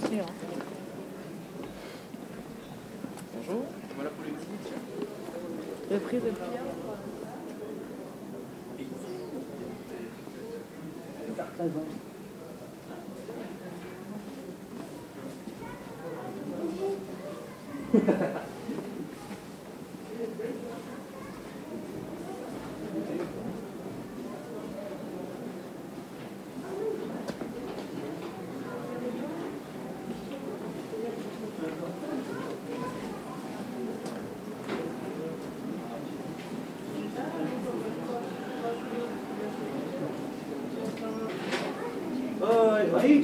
retenir. Hein. Bonjour. Voilà pour les Le prix de prière. Présent.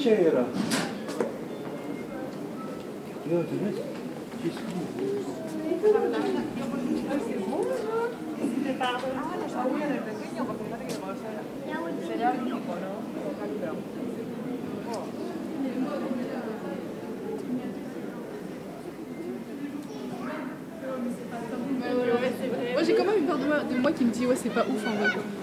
c'era? Moi j'ai quand même une peur de moi, de moi qui me dit ouais c'est pas ouf en vrai.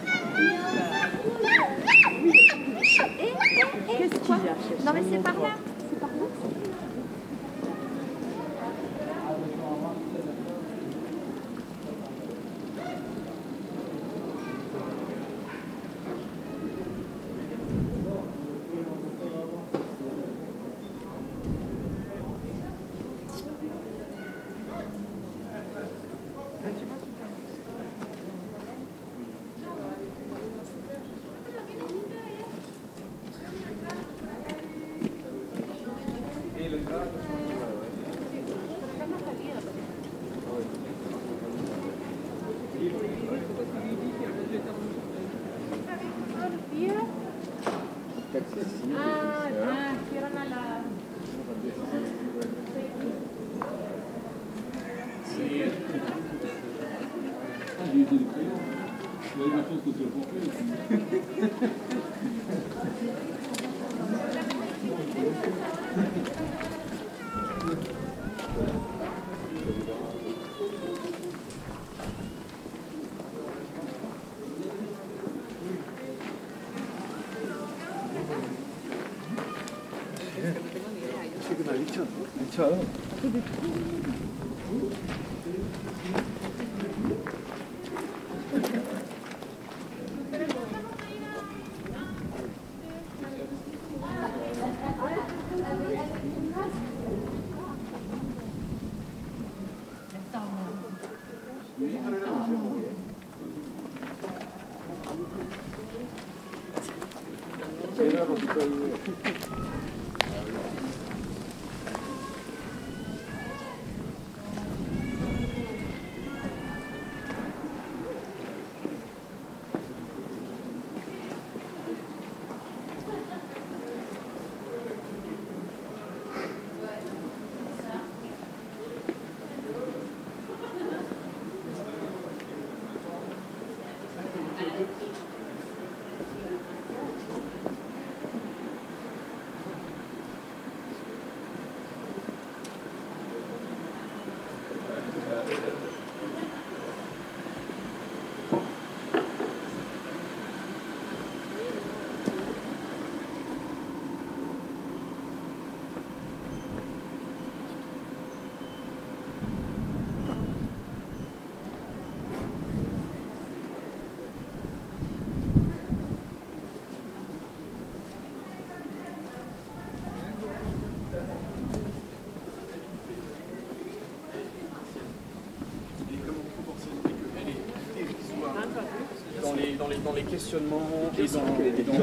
Dans les, questionnements et dans, et dans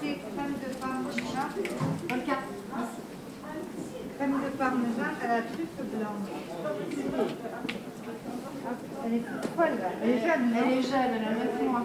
C'est crème de parmesan. Regarde, ici. Crème de parmesan à la truffe blanche. Elle est folle. Elle est jeune, Elle est jeune, elle a 9 mois.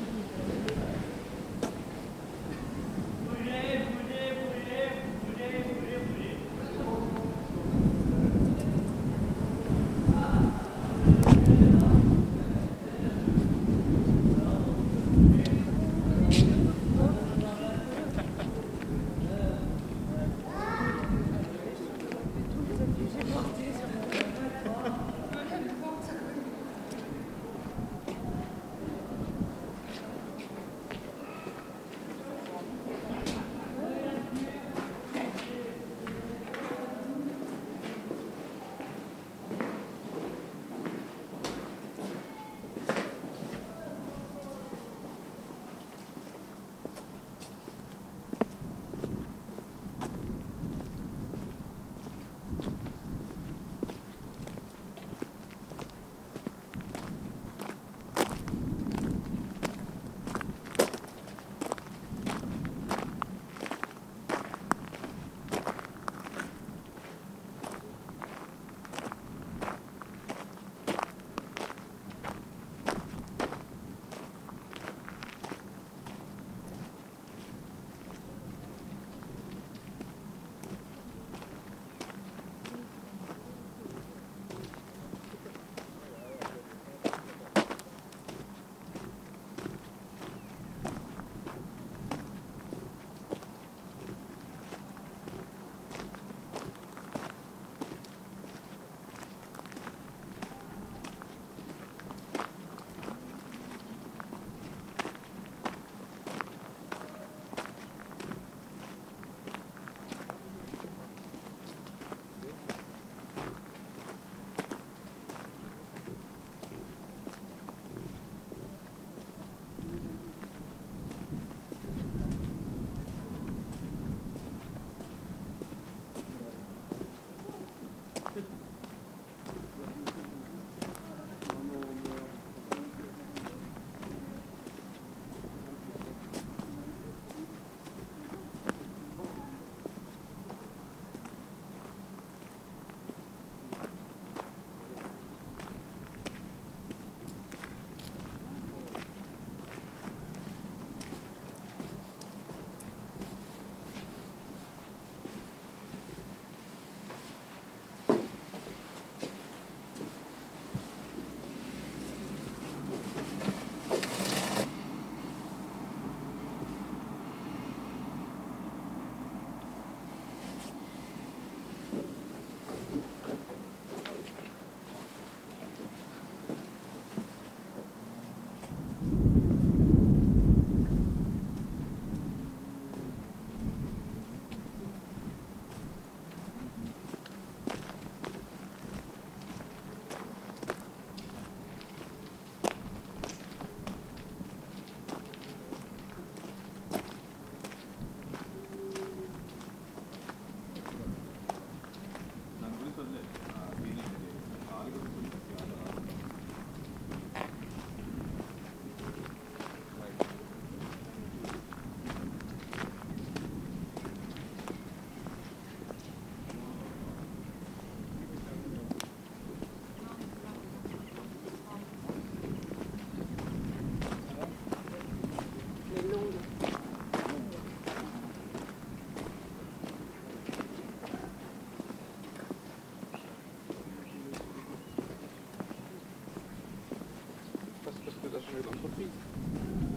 l'entreprise.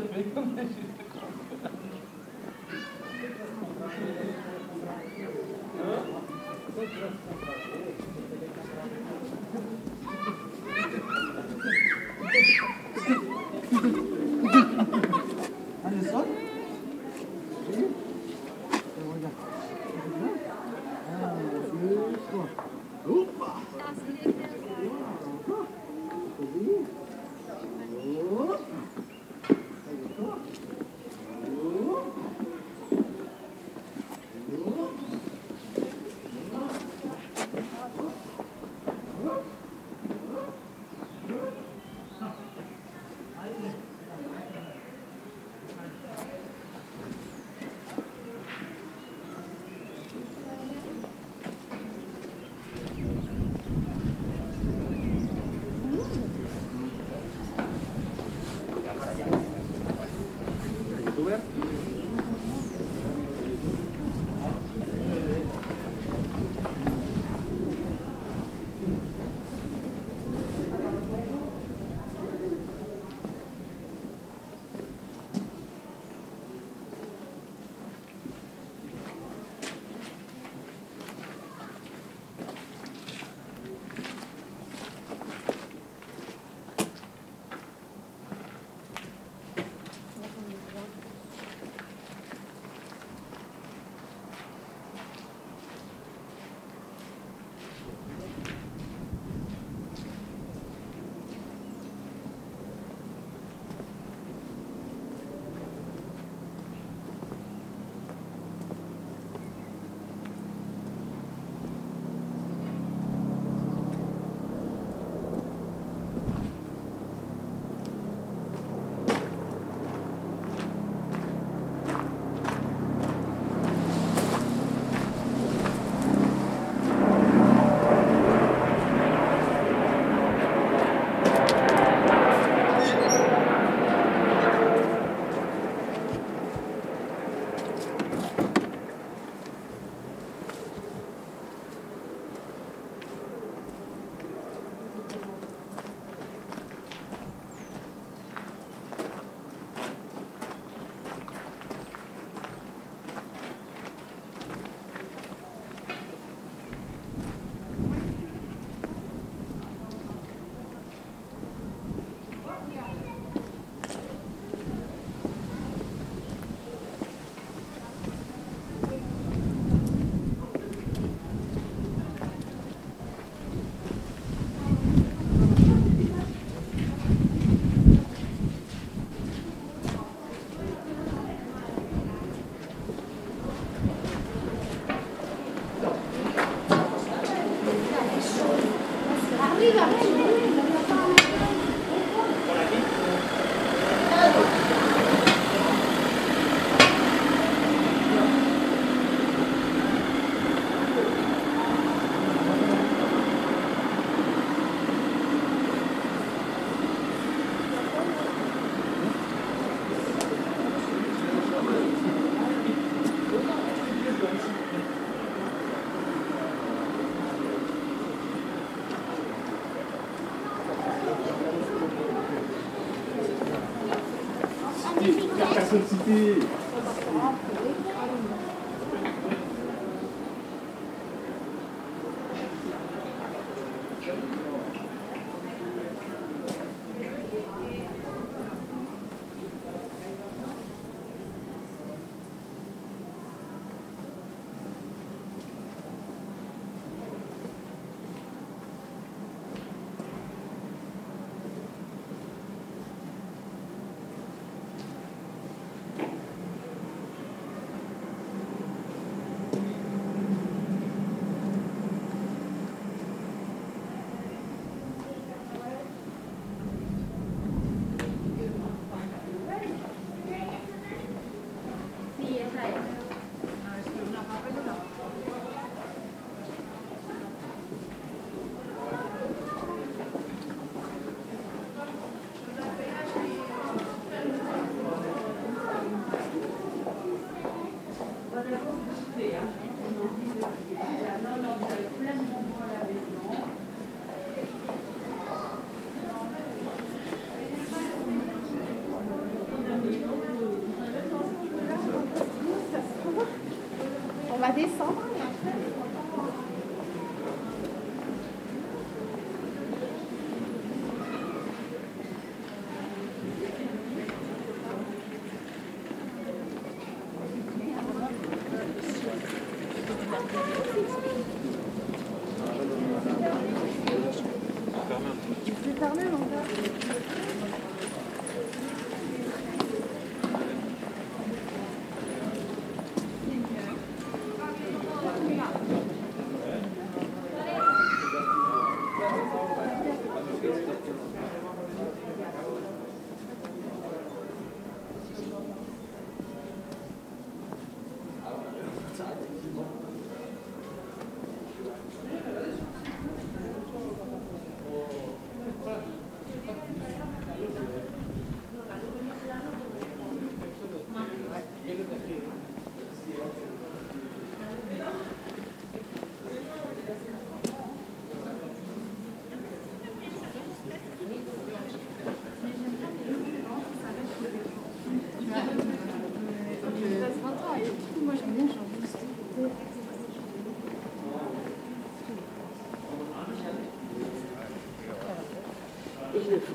também não deixa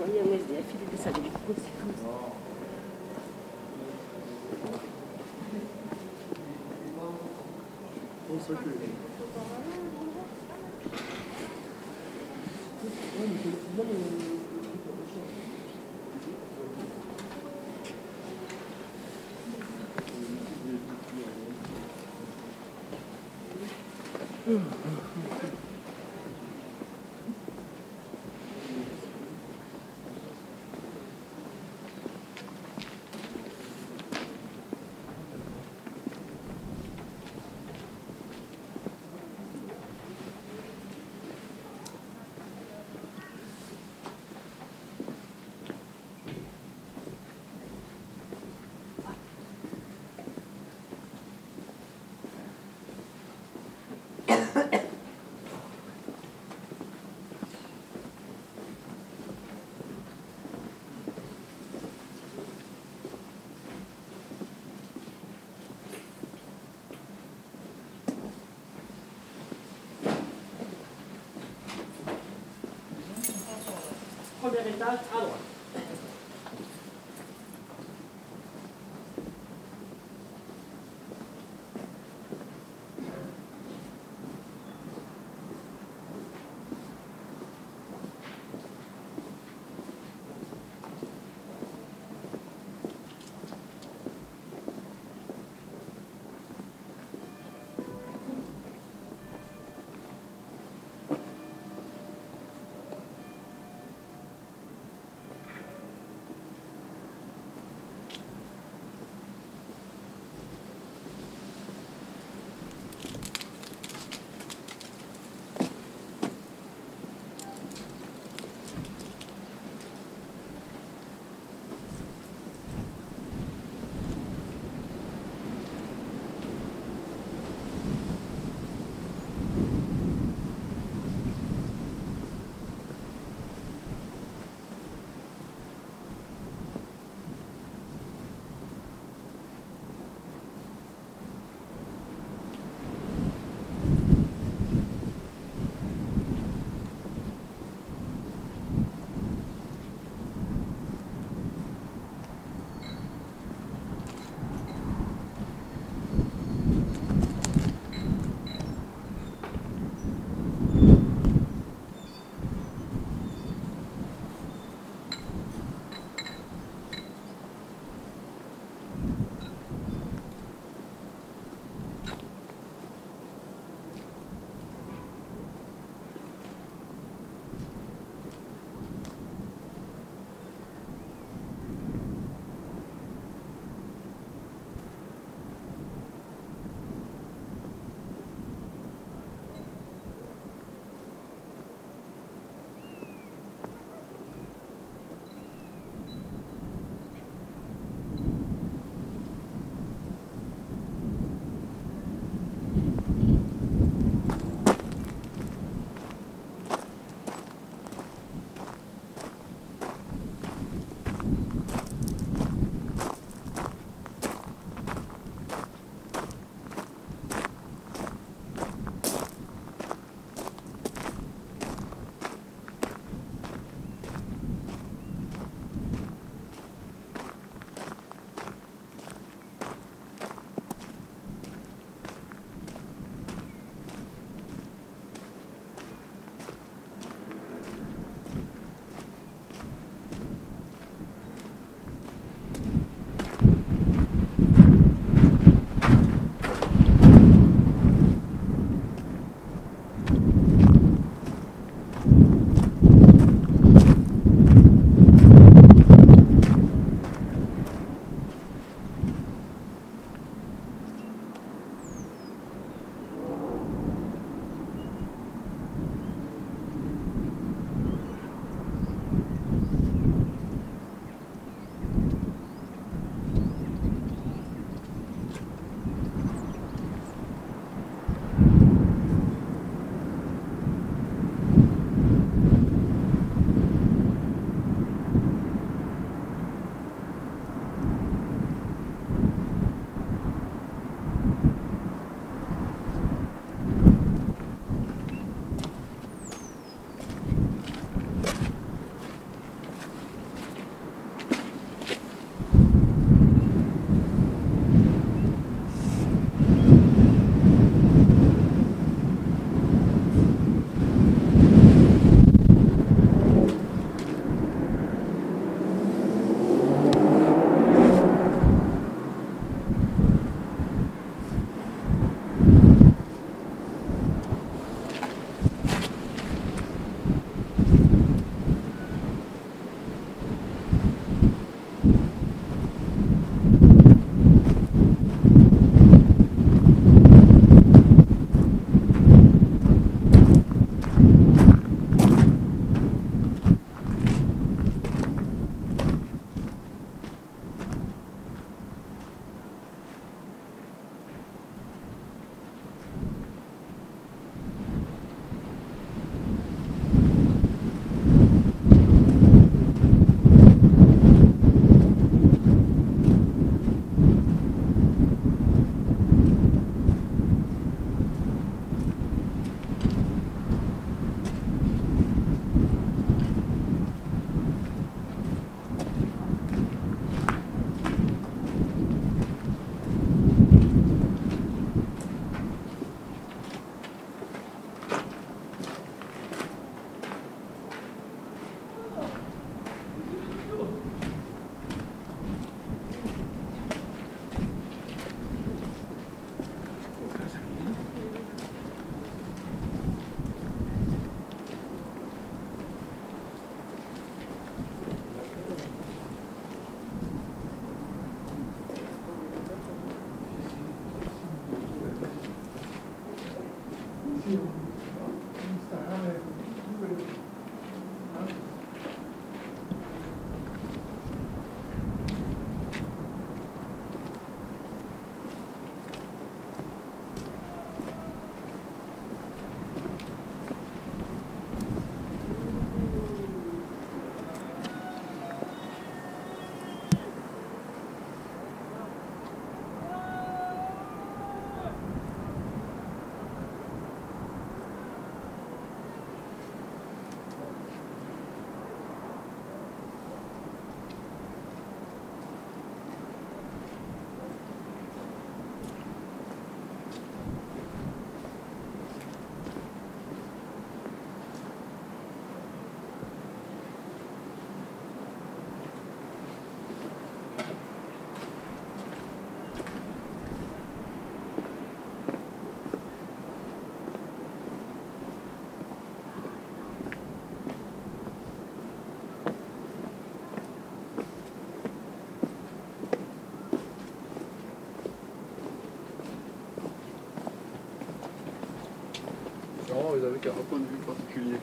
A un SDF, il ça. from the results alone. Avez qu'un point de vue particulier.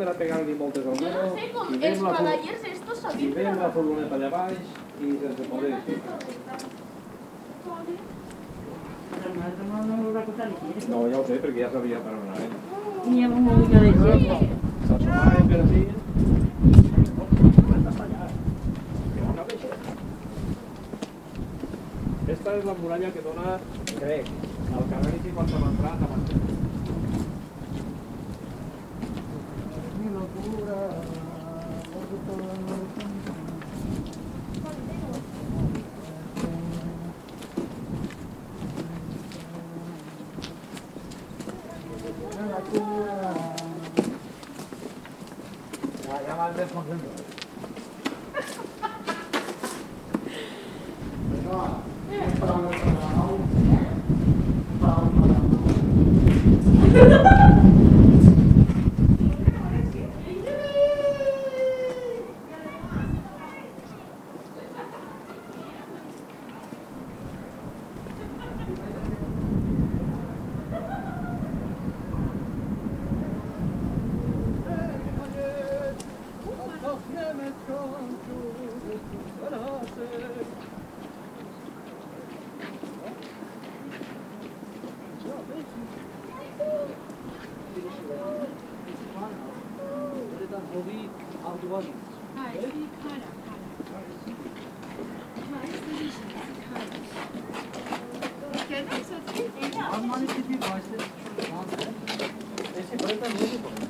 per a pegar-li moltes al Jo no sé com els cavallers estos sabien... I veiem la furgoneta allà baix i sense poder... No, ja ho sé, perquè ja sabia per on anar. N'hi ha una mica de gent. Per així... Esta és la muralla que dona, crec, al carrer i quan se m'ha entrat a のブラー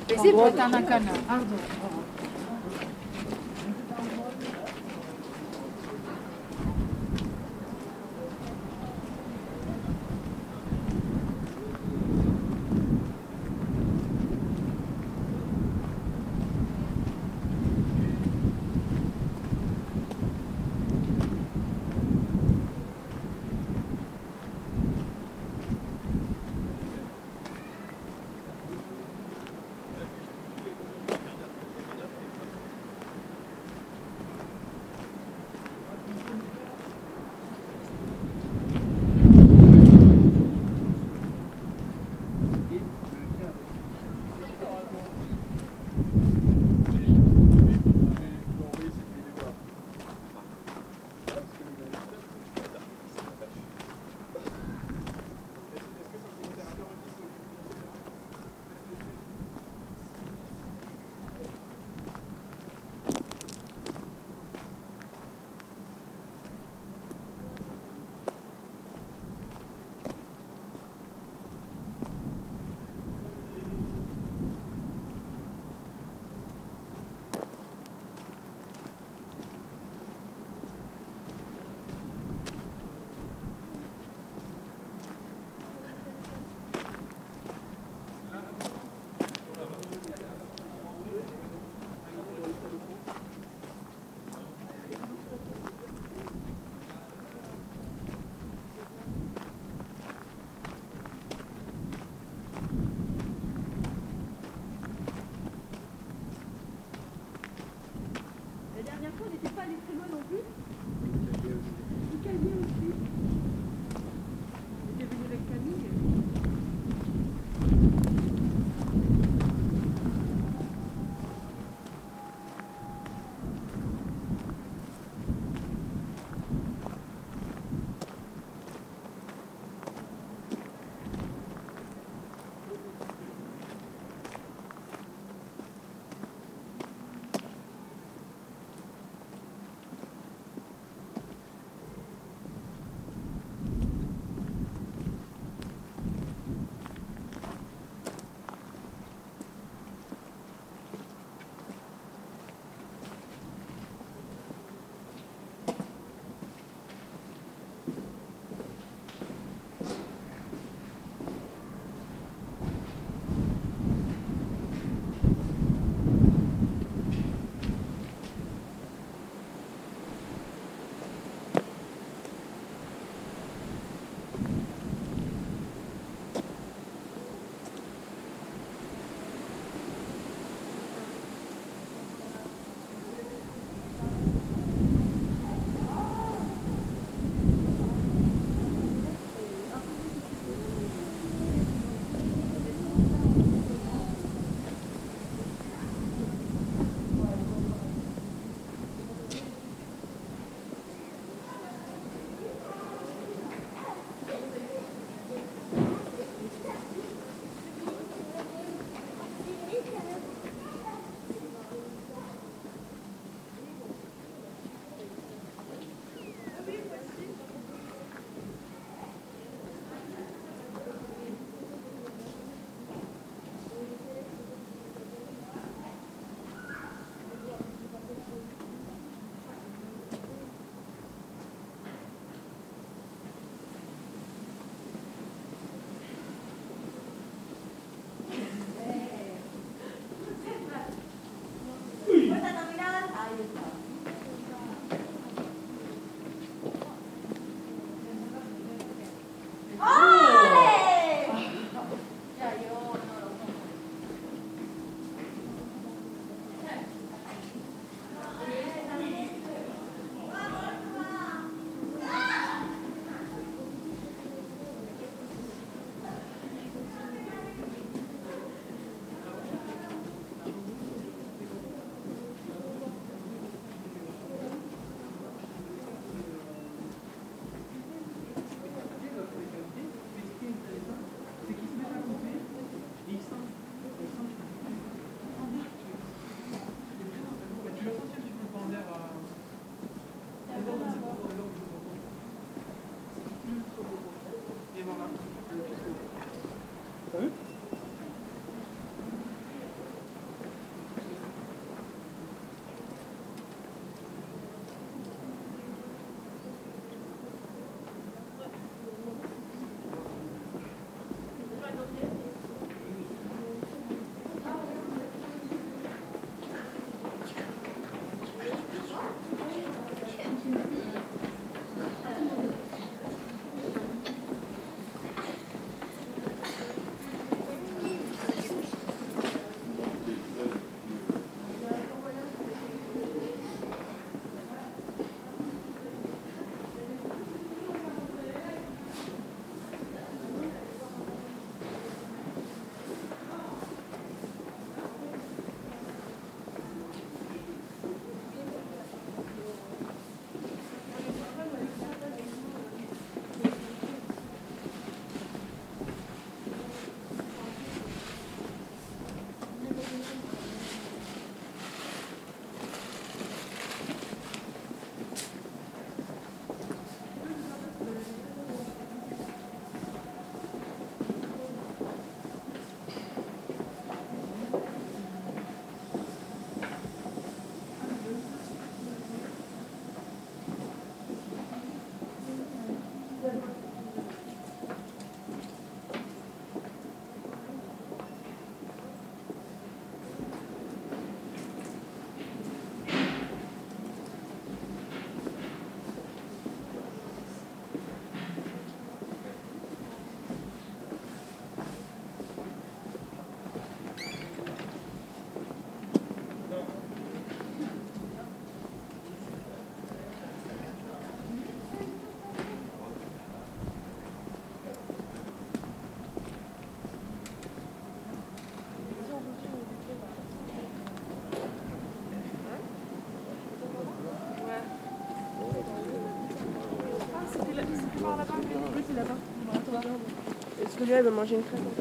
Esse vai na canal. Lui, elle veut manger une crêpe